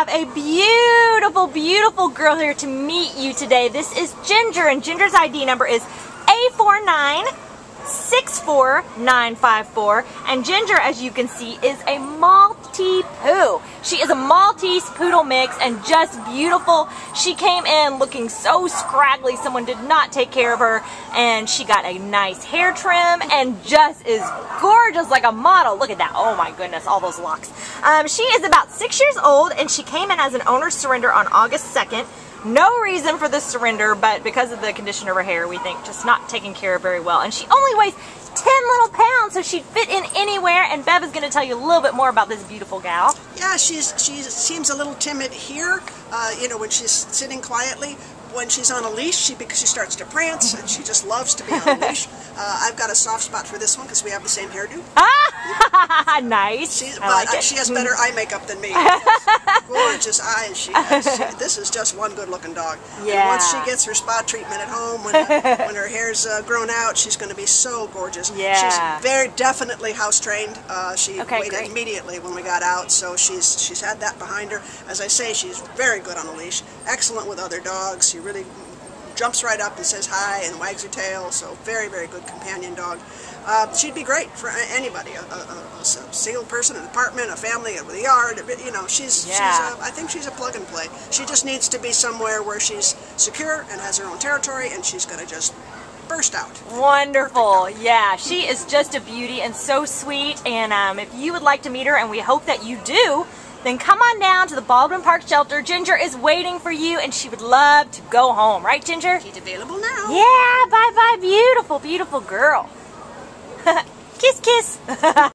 have a beautiful, beautiful girl here to meet you today. This is Ginger, and Ginger's ID number is A49. 64954 and Ginger as you can see is a Poo. She is a Maltese poodle mix and just beautiful. She came in looking so scraggly someone did not take care of her and she got a nice hair trim and just is gorgeous like a model. Look at that. Oh my goodness all those locks. Um, she is about six years old and she came in as an owner surrender on August 2nd. No reason for this surrender, but because of the condition of her hair, we think just not taken care of very well. And she only weighs 10 little pounds, so she'd fit in anywhere. And Bev is going to tell you a little bit more about this beautiful gal. Yeah, she's she seems a little timid here, uh, you know, when she's sitting quietly when she's on a leash, she because she starts to prance and she just loves to be on a leash. Uh, I've got a soft spot for this one because we have the same hairdo. Ah, nice. She, but like uh, she has better eye makeup than me. Gorgeous eyes she has. She, this is just one good-looking dog. Yeah. And once she gets her spa treatment at home, when, when her hair's uh, grown out, she's going to be so gorgeous. Yeah. She's very definitely house trained. Uh, she okay, waited great. immediately when we got out, so she's she's had that behind her. As I say, she's very good on a leash. Excellent with other dogs. She really jumps right up and says hi and wags her tail. So very, very good companion dog. Uh, she'd be great for anybody, a, a, a, single person, an apartment, a family, with a yard. You know, she's, yeah. she's a, I think she's a plug and play. She just needs to be somewhere where she's secure and has her own territory, and she's going to just burst out. Wonderful. Yeah, she is just a beauty and so sweet. And um, if you would like to meet her, and we hope that you do, then come on down to the Baldwin Park Shelter. Ginger is waiting for you and she would love to go home. Right, Ginger? She's available now. Yeah, bye-bye. Beautiful, beautiful girl. kiss, kiss.